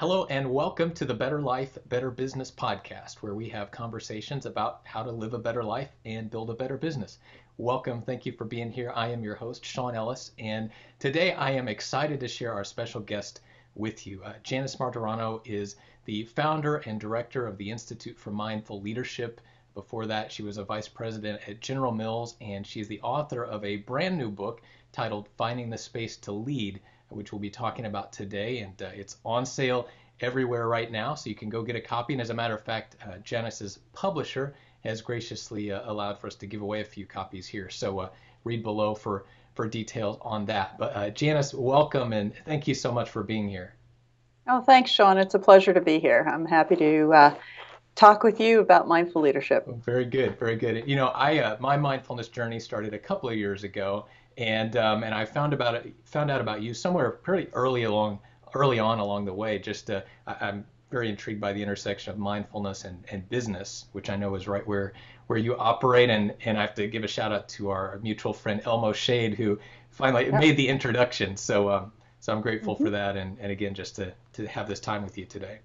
Hello, and welcome to the Better Life, Better Business podcast, where we have conversations about how to live a better life and build a better business. Welcome. Thank you for being here. I am your host, Shawn Ellis, and today I am excited to share our special guest with you. Uh, Janice Marturano is the founder and director of the Institute for Mindful Leadership. Before that, she was a vice president at General Mills, and she's the author of a brand new book titled Finding the Space to Lead which we'll be talking about today. And uh, it's on sale everywhere right now, so you can go get a copy. And as a matter of fact, uh, Janice's publisher has graciously uh, allowed for us to give away a few copies here. So uh, read below for, for details on that. But uh, Janice, welcome and thank you so much for being here. Oh, thanks, Shawn. It's a pleasure to be here. I'm happy to uh, talk with you about mindful leadership. Very good, very good. You know, I my mindfulness journey started a couple of years ago and um, and I found about it, found out about you somewhere pretty early along, early on along the way. Just uh, I, am very intrigued by the intersection of mindfulness and, and business, which I know is right where where you operate. And and I have to give a shout out to our mutual friend Elmo Shade, who finally yeah. made the introduction. So um, so I'm grateful mm-hmm. for that, and and again just to to have this time with you today.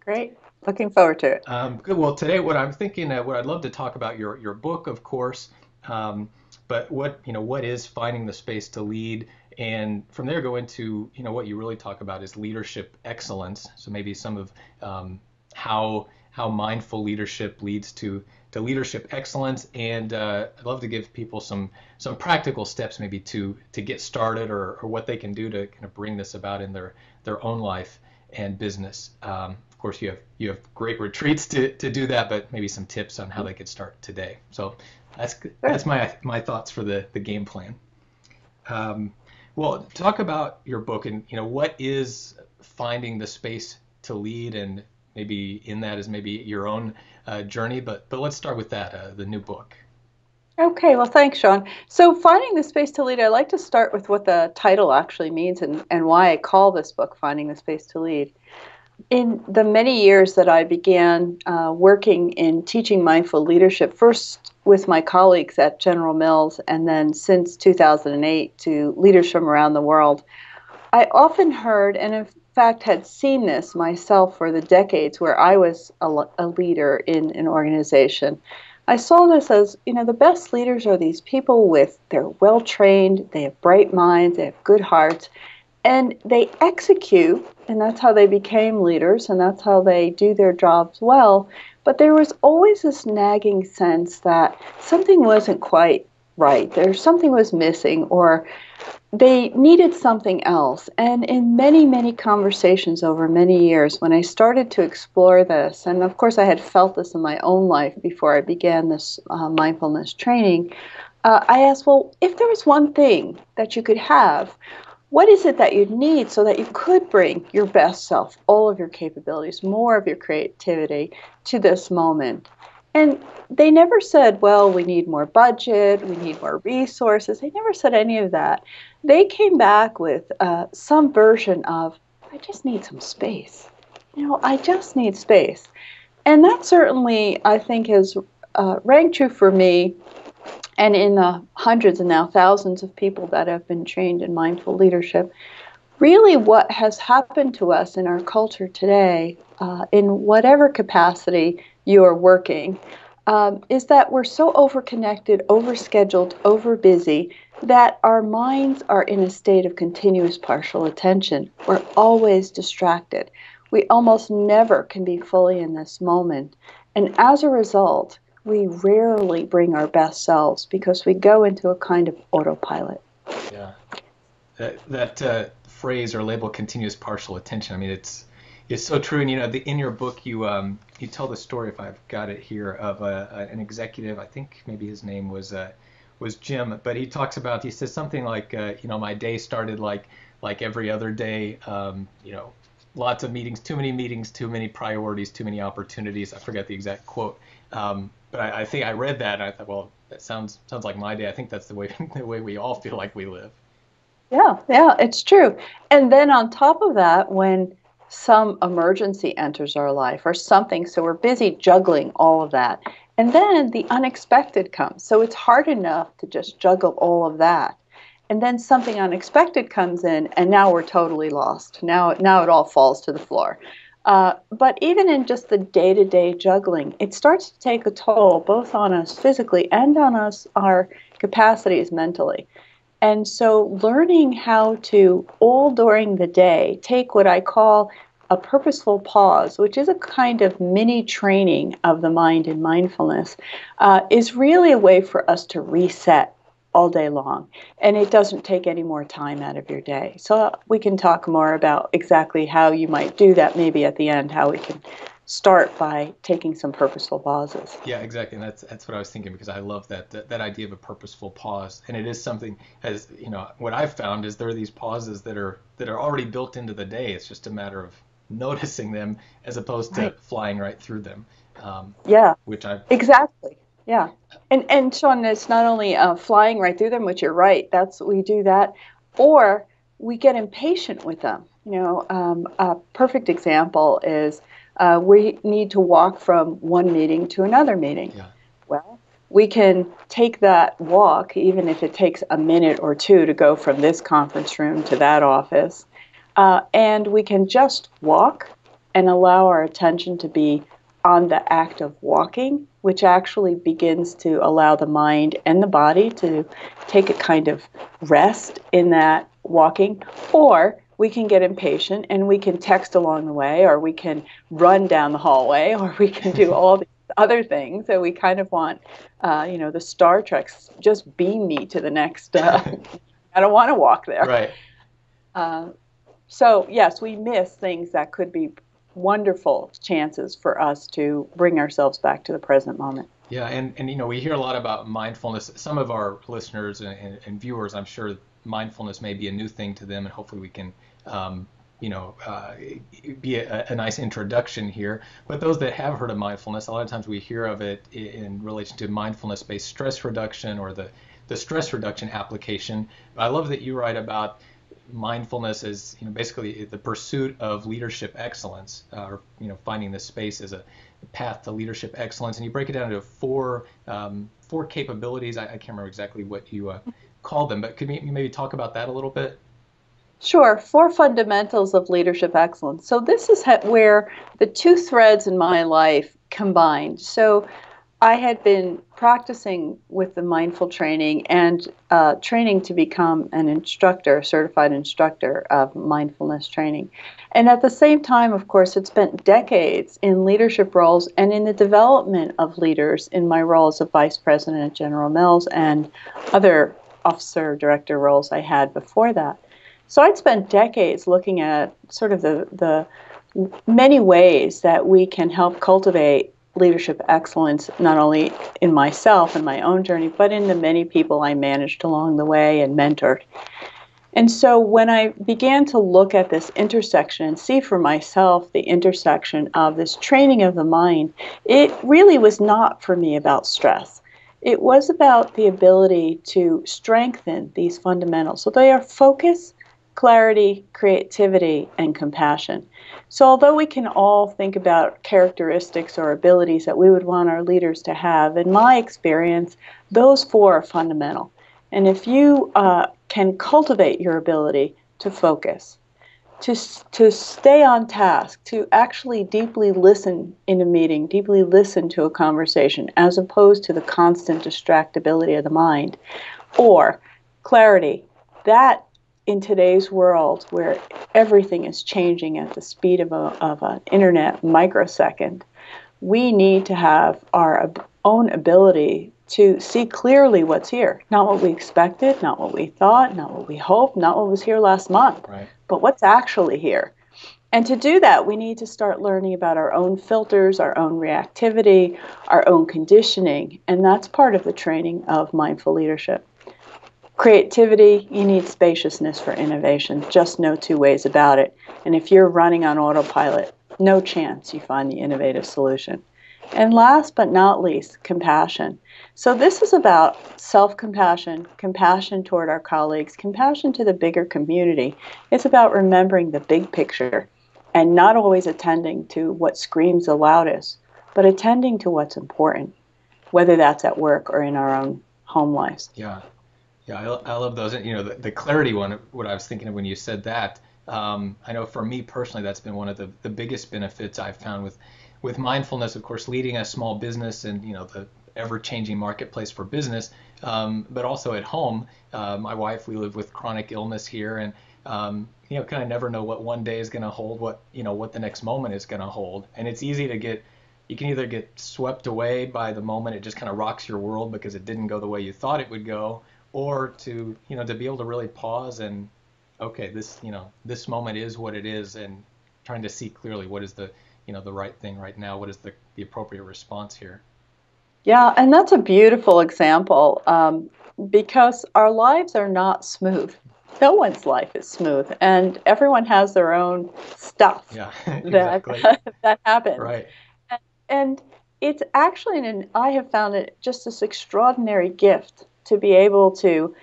Great. Looking forward to it. Um, good. Well, today, what I'm thinking, uh, what I'd love to talk about your your book, of course. Um, but what you know what is finding the space to lead? And from there go into you know what you really talk about is leadership excellence. So maybe some of um, how how mindful leadership leads to to leadership excellence. And uh, I'd love to give people some some practical steps maybe to to get started or, or what they can do to kind of bring this about in their their own life and business. Um, of course you have you have great retreats to, to do that but maybe some tips on how they could start today. So that's that's my my thoughts for the the game plan. Um, well, talk about your book and you know what is finding the space to lead, and maybe in that is maybe your own uh, journey. But but let's start with that, uh, the new book. Okay, well, thanks, Shawn. So, finding the space to lead, I like to start with what the title actually means and, and why I call this book Finding the Space to Lead. In the many years that I began uh, working in teaching mindful leadership, first with my colleagues at General Mills, and then since 2008 to leaders from around the world, I often heard, and in fact had seen this myself for the decades where I was a, a leader in an organization. I saw this as, you know, the best leaders are these people with, they're well trained, they have bright minds, they have good hearts, and they execute, and that's how they became leaders, and that's how they do their jobs well but there was always this nagging sense that something wasn't quite right. There something was missing or they needed something else. And in many, many conversations over many years, when I started to explore this, and of course I had felt this in my own life before I began this uh, mindfulness training, uh, I asked, well, if there was one thing that you could have what is it that you need so that you could bring your best self, all of your capabilities, more of your creativity to this moment? And they never said, well, we need more budget, we need more resources. They never said any of that. They came back with uh, some version of, I just need some space. You know, I just need space. And that certainly, I think, has uh, rang true for me and in the hundreds and now thousands of people that have been trained in mindful leadership, really what has happened to us in our culture today, uh, in whatever capacity you are working, um, is that we're so overconnected, overscheduled, overbusy that our minds are in a state of continuous partial attention. We're always distracted. We almost never can be fully in this moment. And as a result, we rarely bring our best selves because we go into a kind of autopilot. Yeah, that that uh, phrase or label continuous partial attention. I mean, it's it's so true. And you know, the, in your book, you um, you tell the story, if I've got it here, of a, a, an executive. I think maybe his name was uh, was Jim, but he talks about he says something like, uh, you know, my day started like like every other day. Um, you know, lots of meetings, too many meetings, too many priorities, too many opportunities. I forget the exact quote. Um, but I, I, think I read that and I thought, well, that sounds sounds like my day. I think that's the way the way we all feel like we live. Yeah, yeah, it's true. And then on top of that, when some emergency enters our life or something, so we're busy juggling all of that. And then the unexpected comes. So it's hard enough to just juggle all of that. and then something unexpected comes in, and now we're totally lost. Now, now it all falls to the floor. Uh, but even in just the day to day juggling, it starts to take a toll both on us physically and on us, our capacities mentally. And so, learning how to, all during the day, take what I call a purposeful pause, which is a kind of mini training of the mind in mindfulness, uh, is really a way for us to reset all day long. And it doesn't take any more time out of your day. So we can talk more about exactly how you might do that maybe at the end, how we can start by taking some purposeful pauses. Yeah, exactly. And that's that's what I was thinking because I love that, that that idea of a purposeful pause. And it is something as you know, what I've found is there are these pauses that are that are already built into the day. It's just a matter of noticing them as opposed to right. flying right through them. Um, yeah. Which I exactly. Yeah, and and Shawn, it's not only uh, flying right through them, which you're right. That's we do that, or we get impatient with them. You know, um, a perfect example is uh, we need to walk from one meeting to another meeting. Yeah. Well, we can take that walk, even if it takes a minute or two to go from this conference room to that office, uh, and we can just walk and allow our attention to be on the act of walking, which actually begins to allow the mind and the body to take a kind of rest in that walking. Or we can get impatient and we can text along the way, or we can run down the hallway, or we can do all these other things. So we kind of want, uh, you know, the Star Treks just beam me to the next. Uh, I don't want to walk there. Right. Uh, so yes, we miss things that could be wonderful chances for us to bring ourselves back to the present moment. Yeah, and, and you know, we hear a lot about mindfulness. Some of our listeners and, and, and viewers, I'm sure mindfulness may be a new thing to them, and hopefully we can, um, you know, uh, be a, a, nice introduction here. But those that have heard of mindfulness, a lot of times we hear of it in relation to mindfulness-based stress reduction or the, the stress reduction application. I love that you write about mindfulness is you know basically the pursuit of leadership excellence, uh, or you know finding this space as a path to leadership excellence, and you break it down into four um, four capabilities. I, I, can't remember exactly what you uh, called them, but could you maybe talk about that a little bit? Sure, four fundamentals of leadership excellence. So this is where the two threads in my life combined. So I had been practicing with the mindful training and uh, training to become an instructor, certified instructor of mindfulness training. And at the same time, of course, had spent decades in leadership roles and in the development of leaders in my role as a vice president at General Mills and other officer director roles I had before that. So I'd spent decades looking at sort of the, the many ways that we can help cultivate leadership excellence, not only in myself and my own journey, but in the many people I managed along the way and mentored. And so when I began to look at this intersection and see for myself the intersection of this training of the mind, it really was not for me about stress. It was about the ability to strengthen these fundamentals. So they are focus, clarity, creativity, and compassion. So, although we can all think about characteristics or abilities that we would want our leaders to have, in my experience, those four are fundamental. And if you uh, can cultivate your ability to focus, to, to stay on task, to actually deeply listen in a meeting, deeply listen to a conversation, as opposed to the constant distractibility of the mind, or clarity, that in today's world where everything is changing at the speed of, a, of an internet microsecond, we need to have our own ability to see clearly what's here. Not what we expected, not what we thought, not what we hoped, not what was here last month, right. but what's actually here. And to do that, we need to start learning about our own filters, our own reactivity, our own conditioning, and that's part of the training of mindful leadership. Creativity, you need spaciousness for innovation. Just no two ways about it. And if you're running on autopilot, no chance you find the innovative solution. And last but not least, compassion. So, this is about self compassion, compassion toward our colleagues, compassion to the bigger community. It's about remembering the big picture and not always attending to what screams the loudest, but attending to what's important, whether that's at work or in our own home lives. Yeah. Yeah, I, I love those. You know, the, the clarity one, what I was thinking of when you said that. Um, I know for me personally, that's been one of the, the biggest benefits I've found with, with mindfulness, of course, leading a small business and, you know, the ever changing marketplace for business, um, but also at home. Uh, my wife, we live with chronic illness here and, um, you know, kind of never know what one day is going to hold, what, you know, what the next moment is going to hold. And it's easy to get, you can either get swept away by the moment it just kind of rocks your world because it didn't go the way you thought it would go, or to you know to be able to really pause and okay this you know this moment is what it is and trying to see clearly what is the you know the right thing right now what is the, the appropriate response here. Yeah and that's a beautiful example um, because our lives are not smooth. No one's life is smooth and everyone has their own stuff yeah, exactly. that that happens. Right. And, and it's actually an i have found it just this extraordinary gift to be able to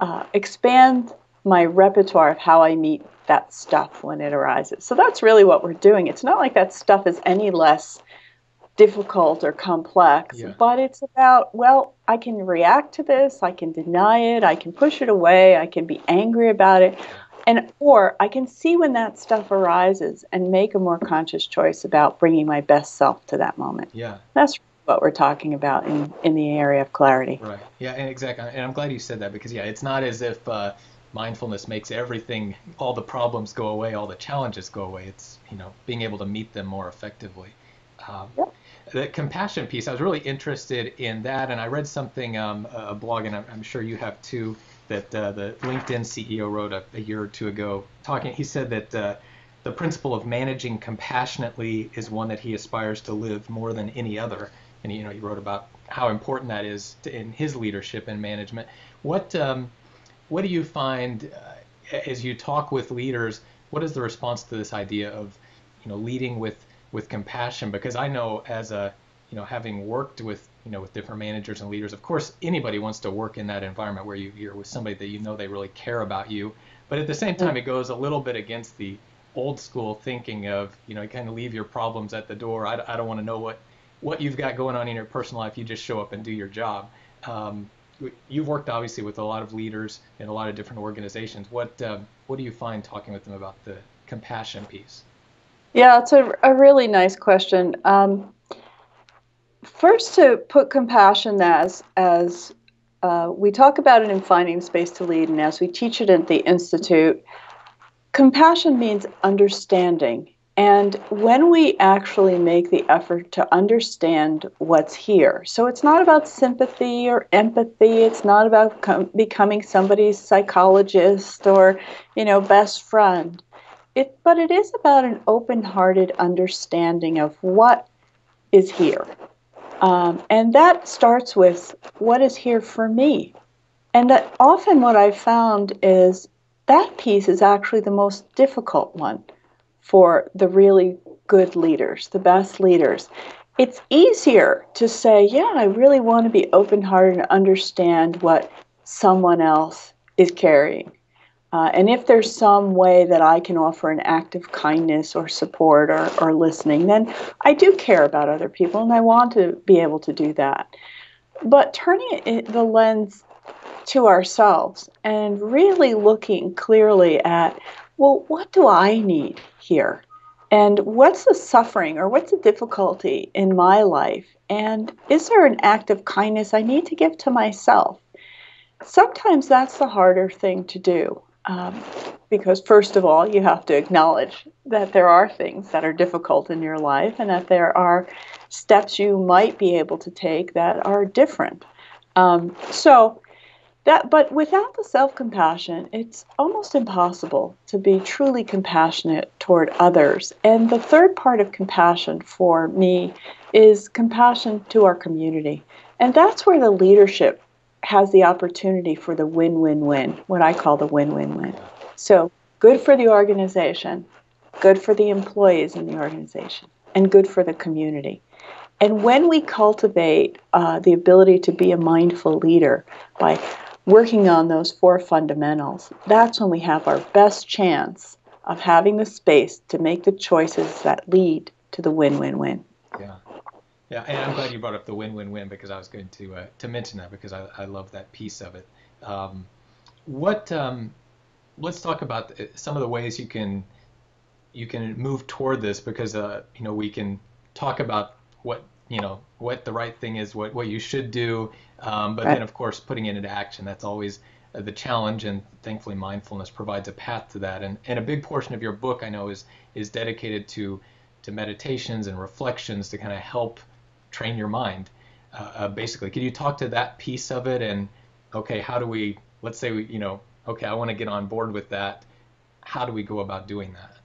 uh, expand my repertoire of how I meet that stuff when it arises. So that's really what we're doing. It's not like that stuff is any less difficult or complex, yeah. but it's about, well, I can react to this, I can deny it, I can push it away, I can be angry about it. And or I can see when that stuff arises and make a more conscious choice about bringing my best self to that moment. Yeah. That's what we're talking about in, in the area of clarity. Right. Yeah, and exactly. And I'm glad you said that because yeah, it's not as if uh, mindfulness makes everything, all the problems go away, all the challenges go away. It's you know being able to meet them more effectively. Um, yep. The compassion piece, I was really interested in that, and I read something, um, a blog, and I'm, I'm, sure you have too, that uh, the LinkedIn CEO wrote a, a, year or two ago. Talking, he said that. Uh, the principle of managing compassionately is one that he aspires to live more than any other and you know he wrote about how important that is to, in his leadership and management. What um, what do you find uh, as you talk with leaders? What is the response to this idea of you know leading with with compassion? Because I know as a you know having worked with you know with different managers and leaders, of course anybody wants to work in that environment where you, you're with somebody that you know they really care about you. But at the same time, it goes a little bit against the old school thinking of you know you kind of leave your problems at the door. I, I don't want to know what what you've got going on in your personal life, you just show up and do your job. Um, you've worked obviously with a lot of leaders in a lot of different organizations. What um, what do you find talking with them about the compassion piece? Yeah, it's a, a really nice question. Um, first, to put compassion as as uh, we talk about it in finding space to lead, and as we teach it at the institute, compassion means understanding and when we actually make the effort to understand what's here, so it's not about sympathy or empathy, it's not about com- becoming somebody's psychologist or, you know, best friend. It, but it is about an open hearted understanding of what is here. Um, and that starts with what is here for me. And that often what I've found is that piece is actually the most difficult one for the really good leaders, the best leaders. It's easier to say, yeah, I really want to be open hearted and understand what someone else is carrying. Uh, and if there's some way that I can offer an act of kindness or support or, or listening, then I do care about other people and I want to be able to do that. But turning the lens to ourselves and really looking clearly at well, what do I need here? And what's the suffering or what's the difficulty in my life? And is there an act of kindness I need to give to myself? Sometimes that's the harder thing to do. Um, because, first of all, you have to acknowledge that there are things that are difficult in your life and that there are steps you might be able to take that are different. Um, so, that but without the self-compassion it's almost impossible to be truly compassionate toward others. And the third part of compassion for me is compassion to our community. And that's where the leadership has the opportunity for the win-win-win what i call the win-win-win. So good for the organization good for the employees in the organization and good for the community. And when we cultivate uh, the ability to be a mindful leader by working on those four fundamentals, that's when we have our best chance of having the space to make the choices that lead to the win-win-win. Yeah. Yeah, and I'm glad you brought up the win-win-win because I was going to uh, to mention that because I, I love that piece of it. Um, what um, let's talk about some of the ways you can you can move toward this because uh, you know we can talk about what you know what the right thing is, what what you should do, um, but right. then of course putting it into action. That's always uh, the challenge, and thankfully mindfulness provides a path to that. And and a big portion of your book I know is is dedicated to to meditations and reflections to kind of help train your mind. Uh, uh, basically, can you talk to that piece of it and okay, how do we let's say we you know okay, I want to get on board with that. How do we go about doing that?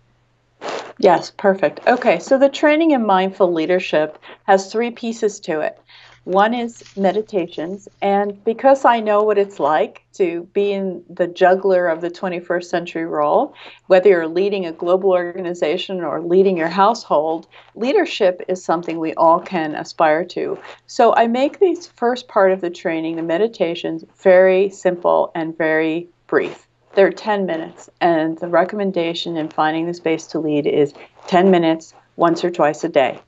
Yes, perfect. Okay, so the training in mindful leadership has three pieces to it. One is meditations, and because I know what it's like to be in the juggler of the 21st century role, whether you're leading a global organization or leading your household, leadership is something we all can aspire to. So I make these first part of the training, the meditations, very simple and very brief. They're 10 minutes, and the recommendation in finding the space to lead is 10 minutes once or twice a day.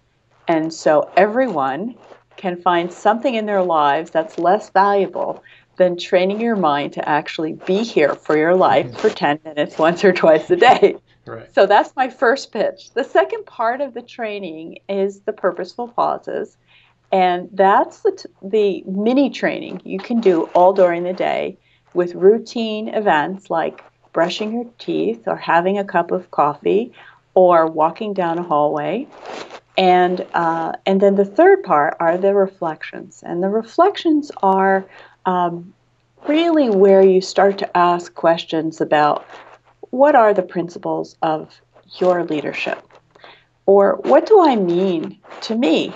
And so everyone can find something in their lives that's less valuable than training your mind to actually be here for your life for 10 minutes once or twice a day. Right. So that's my first pitch. The second part of the training is the purposeful pauses. And that's the, t- the mini training you can do all during the day with routine events like brushing your teeth or having a cup of coffee or walking down a hallway. And, uh, and then the third part are the reflections. And the reflections are um, really where you start to ask questions about what are the principles of your leadership? Or what do I mean to me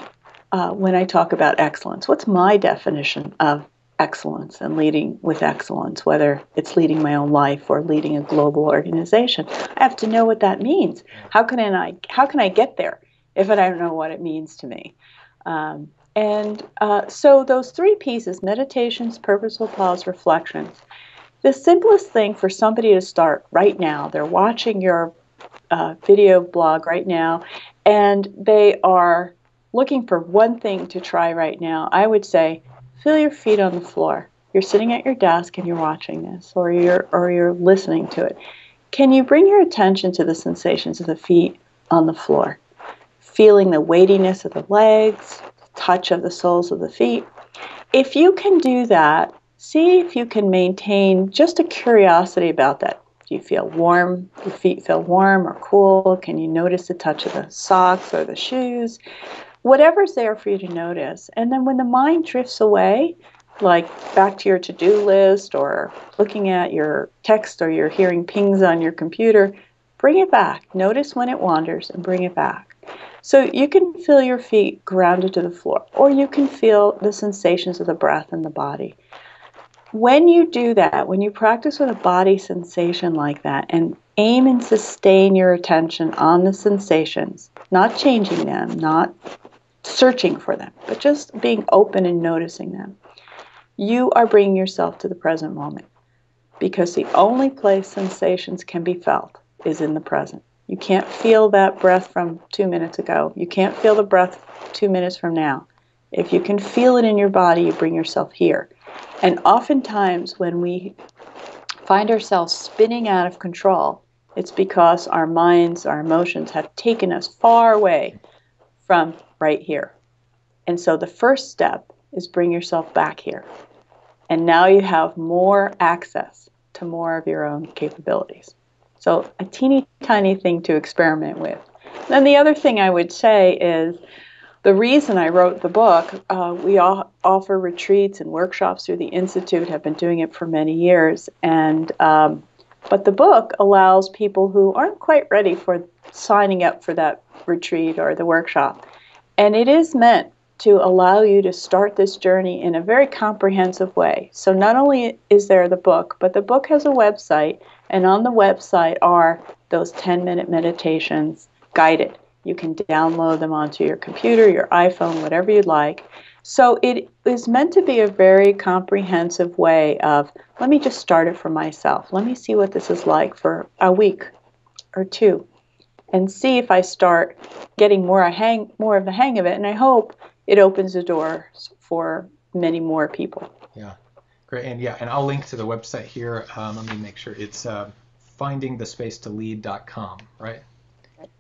uh, when I talk about excellence? What's my definition of excellence and leading with excellence, whether it's leading my own life or leading a global organization. I have to know what that means. How can I how can I get there if I don't know what it means to me? Um, and uh, so those three pieces: meditations, purposeful pause, reflections. The simplest thing for somebody to start right now. They're watching your uh, video blog right now, and they are looking for one thing to try right now. I would say Feel your feet on the floor. You're sitting at your desk and you're watching this, or you're or you're listening to it. Can you bring your attention to the sensations of the feet on the floor? Feeling the weightiness of the legs, touch of the soles of the feet. If you can do that, see if you can maintain just a curiosity about that. Do you feel warm? Your feet feel warm or cool? Can you notice the touch of the socks or the shoes? whatever's there for you to notice. And then when the mind drifts away, like back to your to do list or looking at your text or you're hearing pings on your computer, bring it back. Notice when it wanders and bring it back. So you can feel your feet grounded to the floor, or you can feel the sensations of the breath in the body. When you do that, when you practice with a body sensation like that, and aim and sustain your attention on the sensations, not changing them, not searching for them, but just being open and noticing them. You are bringing yourself to the present moment because the only place sensations can be felt is in the present. You can't feel that breath from two minutes ago. You can't feel the breath two minutes from now. If you can feel it in your body, you bring yourself here. And oftentimes, when we find ourselves spinning out of control, it's because our minds, our emotions have taken us far away from right here. And so the first step is bring yourself back here. And now you have more access to more of your own capabilities. So a teeny tiny thing to experiment with. Then the other thing I would say is the reason I wrote the book, uh, we all offer retreats and workshops through the Institute, have been doing it for many years. And um, but the book allows people who aren't quite ready for signing up for that retreat or the workshop and it is meant to allow you to start this journey in a very comprehensive way. So, not only is there the book, but the book has a website, and on the website are those 10 minute meditations guided. You can download them onto your computer, your iPhone, whatever you'd like. So, it is meant to be a very comprehensive way of let me just start it for myself. Let me see what this is like for a week or two and see if I start getting more a hang more of the hang of it. And I hope it opens the door for many more people. Yeah. Great, and yeah, and I'll link to the website here. Um, let me make sure it's uh, findingthespacetolead.com, right?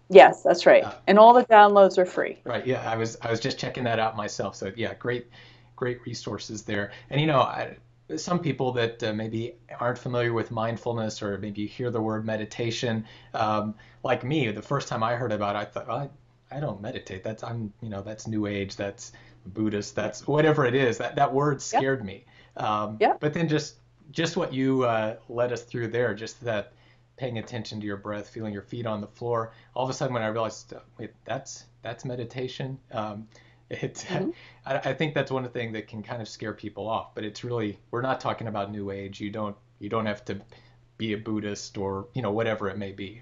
Yes, that's right. Uh, and all the downloads are free. Right. Yeah, I was I was just checking that out myself. So yeah, great, great resources there. And you know, I, some people that uh, maybe aren't familiar with mindfulness or maybe you hear the word meditation, um, like me, the first time I heard about it, I thought, I, I don't meditate. That's I'm you know that's New Age. That's Buddhist. That's whatever it is. That that word scared me. Um, yeah. But then just just what you uh, led us through there, just that paying attention to your breath, feeling your feet on the floor. All of a sudden, when I realized, wait, that's that's meditation. Um, it, mm-hmm. I, I, think that's one thing that can kind of scare people off. But it's really we're not talking about New Age. You don't you don't have to be a Buddhist or you know whatever it may be.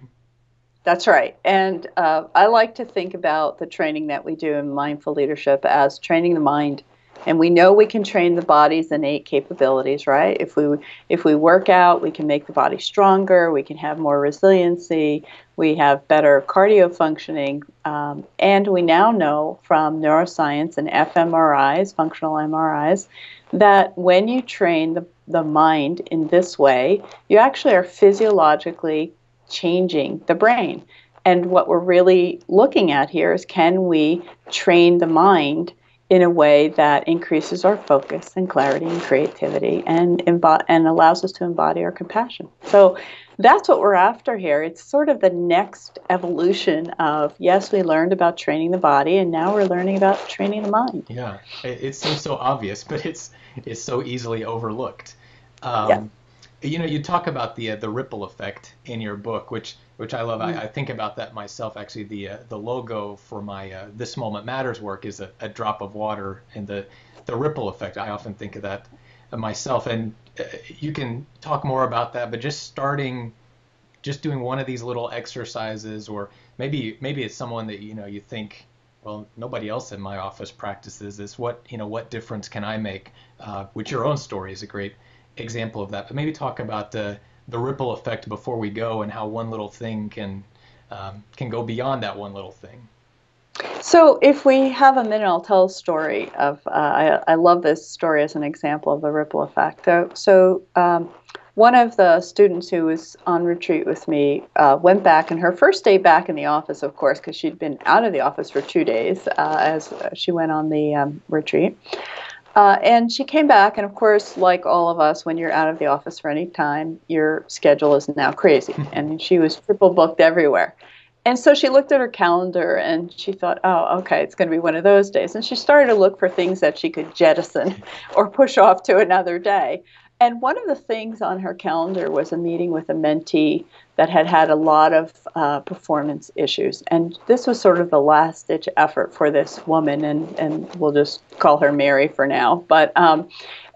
That's right. And uh, I like to think about the training that we do in mindful leadership as training the mind and we know we can train the body's innate capabilities right? If we if we work out we can make the body stronger we can have more resiliency we have better cardio functioning um, and we now know from neuroscience and fMRIs functional MRIs that when you train the, the mind in this way you actually are physiologically changing the brain. And what we're really looking at here is can we train the mind in a way that increases our focus and clarity and creativity and embo- and allows us to embody our compassion. So that's what we're after here. It's sort of the next evolution of yes, we learned about training the body, and now we're learning about training the mind. Yeah, it, it seems so obvious, but it's it's so easily overlooked. Um, yeah you know, you talk about the uh, the ripple effect in your book, which which I love. I, I, think about that myself. Actually, the uh, the logo for my uh, this moment matters work is a, a, drop of water, and the the ripple effect. I often think of that myself, and uh, you can talk more about that. But just starting, just doing one of these little exercises, or maybe maybe it's someone that you know you think well, nobody else in my office practices this. What you know, what difference can I make? Uh, which your own story is a great example of that. But maybe talk about the the ripple effect before we go and how one little thing can um, can go beyond that one little thing. So, if we have a minute, I'll tell a story of. Uh, I, I love this story as an example of the ripple effect. So, um, one of the students who was on retreat with me uh, went back, and her first day back in the office, of course, because she'd been out of the office for two days uh, as she went on the um, retreat. Uh, and she came back, and of course, like all of us, when you're out of the office for any time, your schedule is now crazy. and she was triple booked everywhere. And so she looked at her calendar and she thought, oh, okay, it's going to be one of those days. And she started to look for things that she could jettison or push off to another day. And one of the things on her calendar was a meeting with a mentee that had had a lot of uh, performance issues. And this was sort of the last ditch effort for this woman, and, and we'll just call her Mary for now. But um,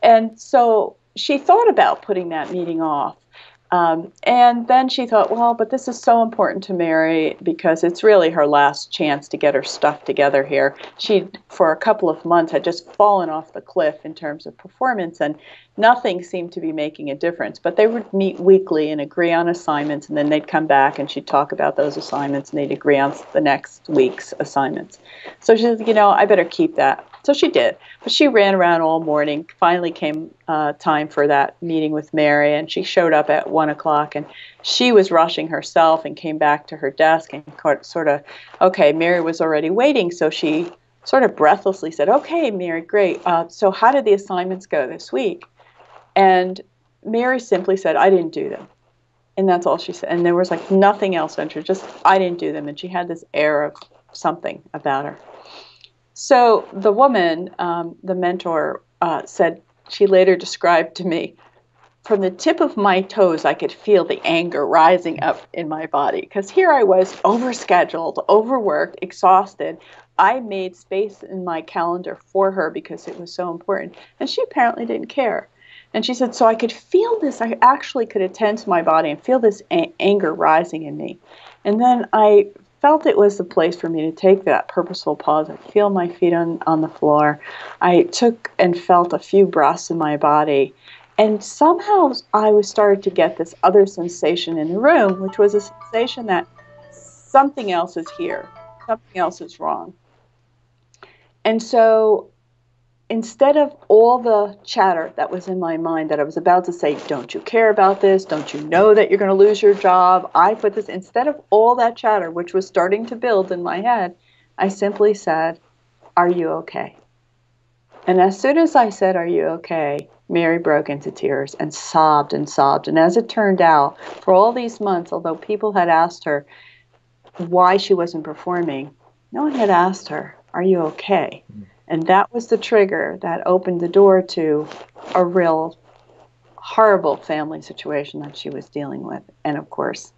and so she thought about putting that meeting off. Um, and then she thought, well, but this is so important to Mary because it's really her last chance to get her stuff together here. She, for a couple of months, had just fallen off the cliff in terms of performance, and nothing seemed to be making a difference. But they would meet weekly and agree on assignments, and then they'd come back and she'd talk about those assignments, and they'd agree on the next week's assignments. So she said, you know, I better keep that. So she did. But she ran around all morning. Finally came uh, time for that meeting with Mary, and she showed up at one o'clock, and she was rushing herself and came back to her desk and sort of, okay, Mary was already waiting, so she sort of breathlessly said, okay, Mary, great. Uh, so how did the assignments go this week? And Mary simply said, I didn't do them. And that's all she said. And there was like nothing else entered, just I didn't do them. And she had this air of something about her. So the woman, um, the mentor, uh, said, she later described to me, from the tip of my toes, I could feel the anger rising up in my body. Because here I was, overscheduled, overworked, exhausted. I made space in my calendar for her because it was so important. And she apparently didn't care. And she said, So I could feel this. I actually could attend to my body and feel this a- anger rising in me. And then I felt it was the place for me to take that purposeful pause. I feel my feet on, on the floor. I took and felt a few breaths in my body. And somehow I was started to get this other sensation in the room, which was a sensation that something else is here, something else is wrong. And so instead of all the chatter that was in my mind that I was about to say, don't you care about this? Don't you know that you're going to lose your job? I put this, instead of all that chatter, which was starting to build in my head, I simply said, Are you okay? And as soon as I said, Are you okay? Mary broke into tears and sobbed and sobbed. And as it turned out, for all these months, although people had asked her why she wasn't performing, no one had asked her, Are you okay? Mm. And that was the trigger that opened the door to a real horrible family situation that she was dealing with. And of course,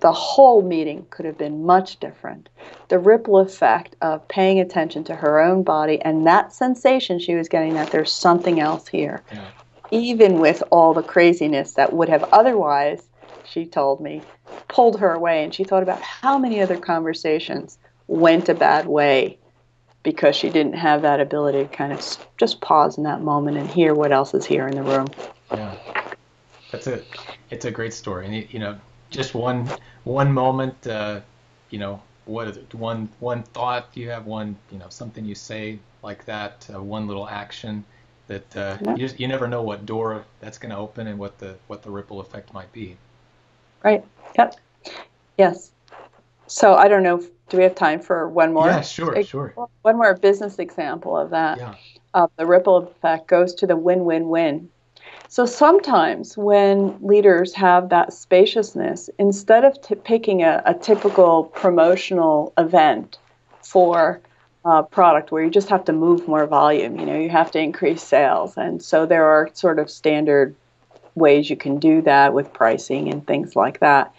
the whole meeting could have been much different. The ripple effect of paying attention to her own body and that sensation she was getting that there's something else here. Yeah. Even with all the craziness that would have otherwise, she told me, pulled her away. And she thought about how many other conversations went a bad way because she didn't have that ability to kind of just pause in that moment and hear what else is here in the room. Yeah, that's a it's a great story, and you know, just one one moment, uh, you know, what is it? One one thought you have, one you know, something you say like that, uh, one little action that uh, yeah. you just you never know what door that's going to open and what the what the ripple effect might be. Right. Yep. Yes. So I don't know. Do we have time for one more? Yeah, sure, sure. One more business example of that. Yeah. Uh, the ripple effect goes to the win-win-win. So sometimes when leaders have that spaciousness, instead of t- picking a, a, typical promotional event for a product where you just have to move more volume, you know, you have to increase sales. And so there are sort of standard ways you can do that with pricing and things like that.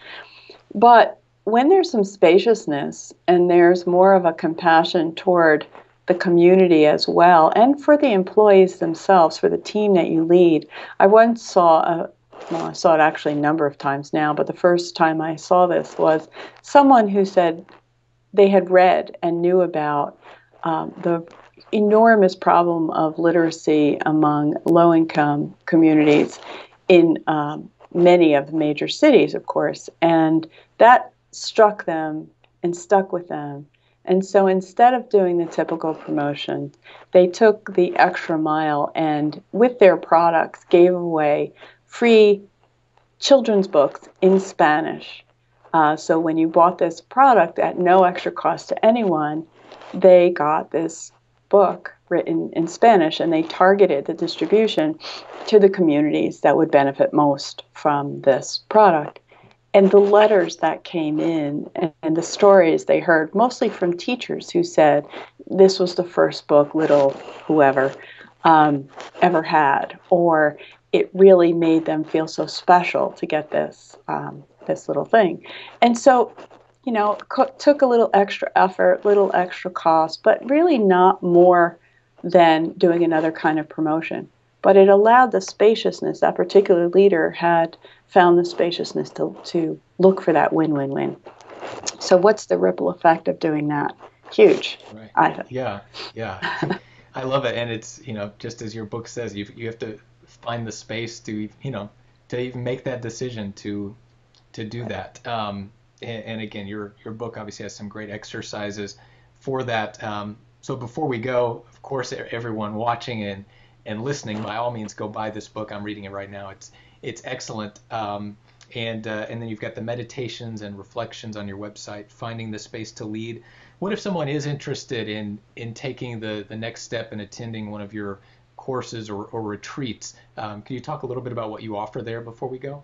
But when there's some spaciousness and there's more of a compassion toward the community as well, and for the employees themselves, for the team that you lead, I once saw a well, I saw it actually a number of times now, but the first time I saw this was someone who said they had read and knew about um, the enormous problem of literacy among low income communities in um, many of the major cities, of course. And that struck them and stuck with them. And so instead of doing the typical promotion, they took the extra mile and, with their products, gave away free children's books in Spanish. Uh, so when you bought this product at no extra cost to anyone, they got this book written in Spanish and they targeted the distribution to the communities that would benefit most from this product and the letters that came in and, the stories they heard, mostly from teachers who said this was the first book little whoever um, ever had, or it really made them feel so special to get this um, this little thing, and so. You know, co- took a little extra effort, little extra cost, but really not more than doing another kind of promotion. But it allowed the spaciousness that particular leader had found the spaciousness to, to look for that win win win. So, what's the ripple effect of doing that? Huge. Right. I think. Yeah, yeah. I love it. And it's, you know, just as your book says, you, you have to find the space to, you know, to even make that decision to to do that. Um, and, and, again, your your book obviously has some great exercises for that. Um, so before we go, of course, everyone watching and and listening, by all means, go buy this book. I'm reading it right now. It's it's excellent. Um, and uh, and then you've got the meditations and reflections on your website, finding the space to lead. What if someone is interested in in taking the the next step and attending one of your courses or, or retreats? Um, can you talk a little bit about what you offer there before we go?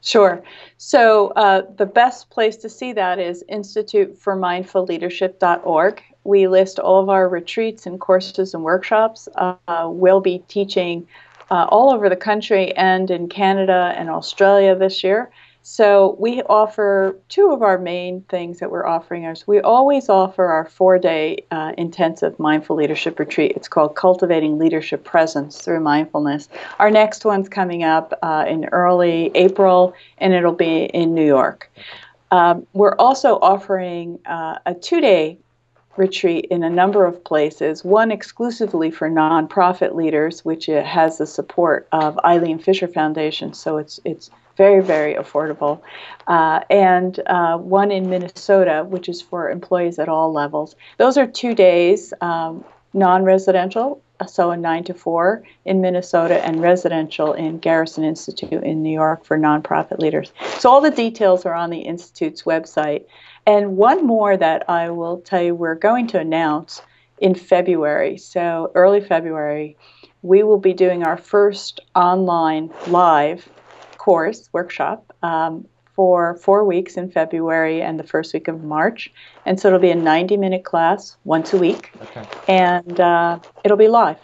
Sure. So uh, the best place to see that is instituteformindfulleadership.org. We list all of our retreats and courses and workshops. Uh, we'll be teaching uh, all over the country and in Canada and Australia this year. So we offer two of our main things that we're offering us. we always offer our four-day uh, intensive mindful leadership retreat. It's called Cultivating Leadership Presence Through Mindfulness. Our next one's coming up uh, in early April, and it'll be in New York. Um, we're also offering uh, a two-day retreat in a number of places, one exclusively for nonprofit leaders, which has the support of Eileen Fisher Foundation, so it's it's very very affordable, uh, and uh, one in Minnesota, which is for employees at all levels. Those are two days, um, non-residential, so a 9 to 4 in Minnesota, and residential in Garrison Institute in New York for nonprofit leaders. So all the details are on the Institute's website. And one more that I will tell you we're going to announce in February, so early February, we will be doing our first online live course workshop um, for four weeks in February and the first week of March. And so it'll be a 90 minute class once a week. Okay. And uh, it'll be live.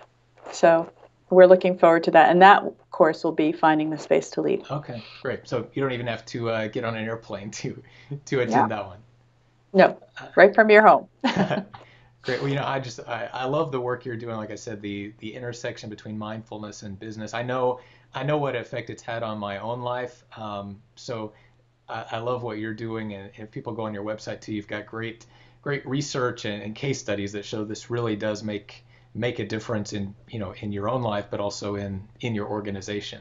So we're looking forward to that. And that course will be Finding the Space to Lead. Okay, great. So you don't even have to uh, get on an airplane to, to attend yeah. that one. No, right from your home. Great. Well, you know, I just I, I love the work you're doing. Like I said, the the intersection between mindfulness and business. I know I know what effect it's had on my own life. Um, so I, I, love what you're doing, and if people go on your website too, you've got great great research and, and case studies that show this really does make make a difference in you know in your own life, but also in in your organization.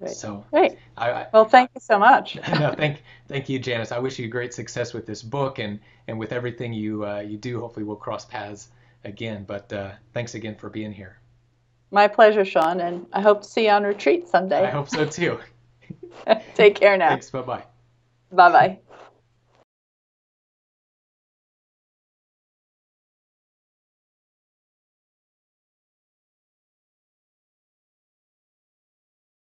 Great. So great. I, I, well, thank you so much. no, thank thank you, Janice. I wish you great success with this book and and with everything you uh, you do. Hopefully, we'll cross paths again. But uh, thanks again for being here. My pleasure, Shawn, and I hope to see you on retreat someday. I hope so too. Take care now. Thanks. Bye bye. Bye bye.